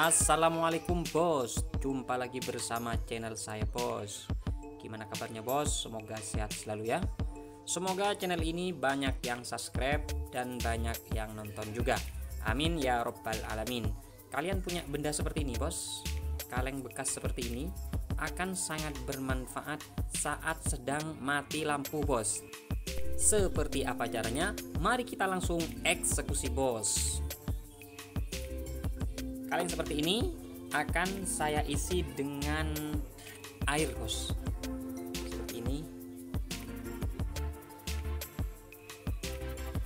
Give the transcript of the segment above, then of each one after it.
Assalamualaikum bos. Jumpa lagi bersama channel saya bos. Gimana kabarnya bos? Semoga sehat selalu ya. Semoga channel ini banyak yang subscribe dan banyak yang nonton juga. Amin ya robbal alamin. Kalian punya benda seperti ini bos? Kaleng bekas seperti ini akan sangat bermanfaat saat sedang mati lampu bos. Seperti apa caranya? Mari kita langsung eksekusi bos kaleng seperti ini akan saya isi dengan air bos. Seperti ini.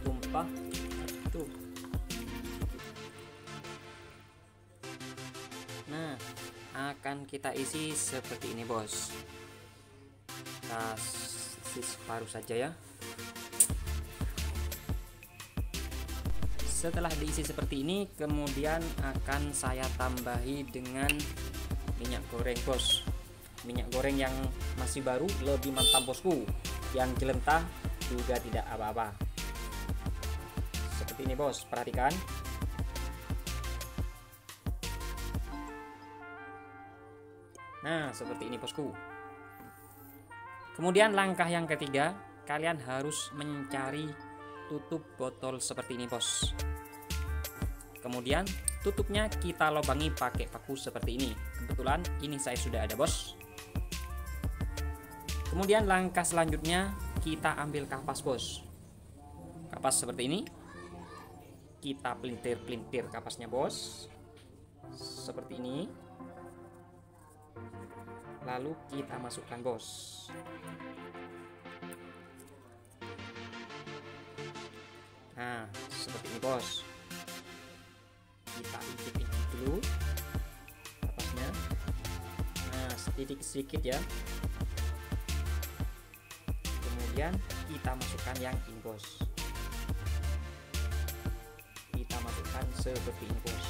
Tumpah. Satu. Nah akan kita isi seperti ini bos. Kita isi separuh saja ya setelah diisi seperti ini kemudian akan saya tambahi dengan minyak goreng bos. Minyak goreng yang masih baru lebih mantap bosku. Yang jelentah juga tidak apa-apa. Seperti ini bos. Perhatikan. Nah seperti ini bosku. Kemudian langkah yang ketiga kalian harus mencari tutup botol seperti ini bos. Kemudian tutupnya kita lubangi pakai paku seperti ini. Kebetulan ini saya sudah ada bos. Kemudian langkah selanjutnya kita ambil kapas bos. Kapas seperti ini. Kita pelintir-pelintir kapasnya bos. Seperti ini. Lalu kita masukkan bos nah seperti ini bos. Kita intip-intip dulu kapasnya nah sedikit-sedikit ya. Kemudian kita masukkan yang ini kita masukkan seperti ini bos.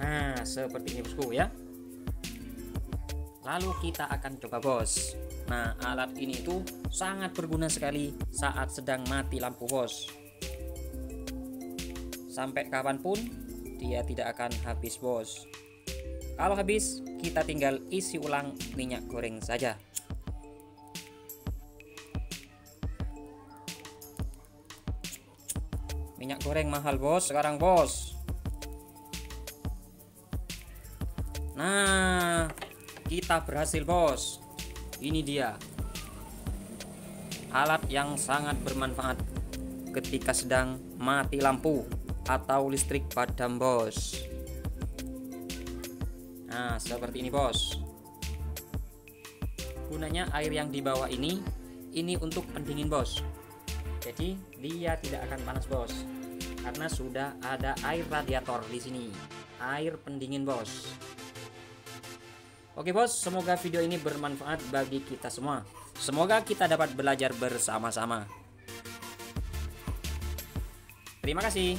Nah seperti ini bosku ya lalu kita akan coba bos. Nah alat ini tuh sangat berguna sekali saat sedang mati lampu bos. Sampai kapan pun dia tidak akan habis bos. Kalau habis kita tinggal isi ulang minyak goreng saja. Minyak goreng mahal bos sekarang bos. Nah kita berhasil bos. Ini dia. Alat yang sangat bermanfaat ketika sedang mati lampu atau listrik padam bos. Nah seperti ini bos. Gunanya air yang di bawah ini ini untuk pendingin bos. Jadi dia tidak akan panas bos karena sudah ada air radiator di sini. Air pendingin bos Oke bos, semoga video ini bermanfaat bagi kita semua. Semoga kita dapat belajar bersama-sama. Terima kasih.